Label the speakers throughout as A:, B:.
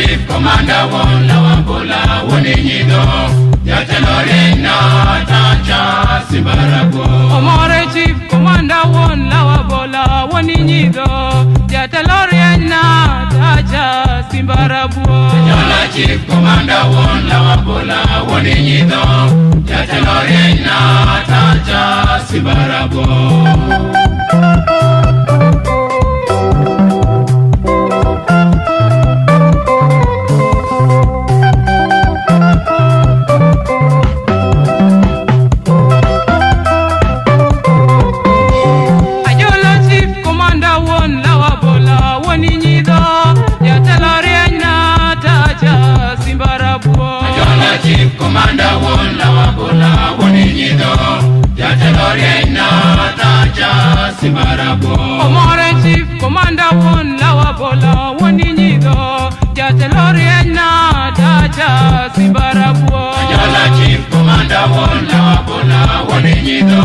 A: chief komanda won lawabola woni nyido jatelo rieny tacha simbarago
B: omore chief komanda won lawa bola woni nyidho jatelo rieny na tacha simbarabuo
A: jola chief komanda won lawabola woni nyido jatelo rieny tacha simbarago
B: omore chief komanda won lawa bola woni nyidho jatelo rieny na tacha simbarabuo
A: Jala chief komanda won lawabola woni nyido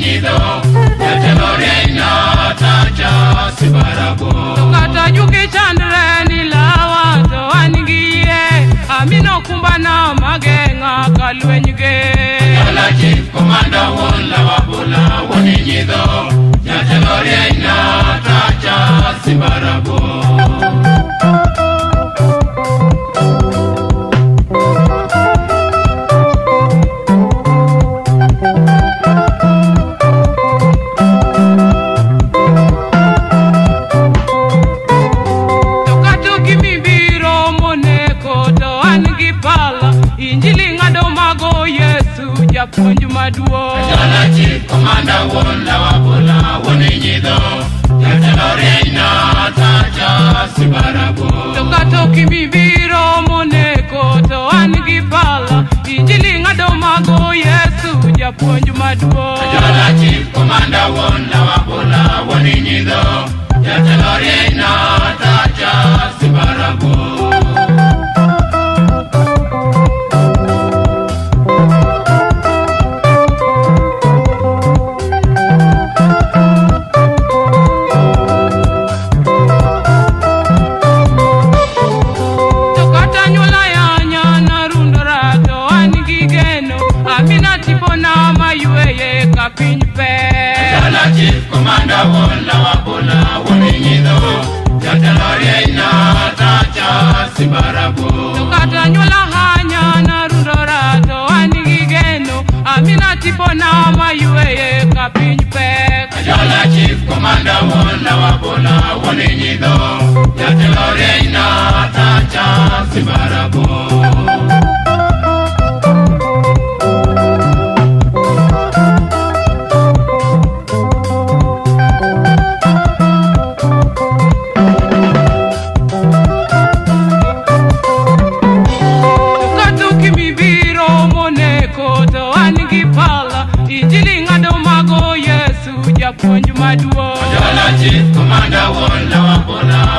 A: nyido jatelo rieny tacha simbarago
B: kata juke chandre ni lawa to an gi yie amino kumbana mageng'a kalwenyge
A: Jala chief komanda won lawabola woni nyido jatelo rieny tacha simbarago
B: japuonj maduong'
A: Ajola chief komanda wuon lawabola wuon inyidho Jatelo rieny na tacha sibarabuor woni nyido jatelo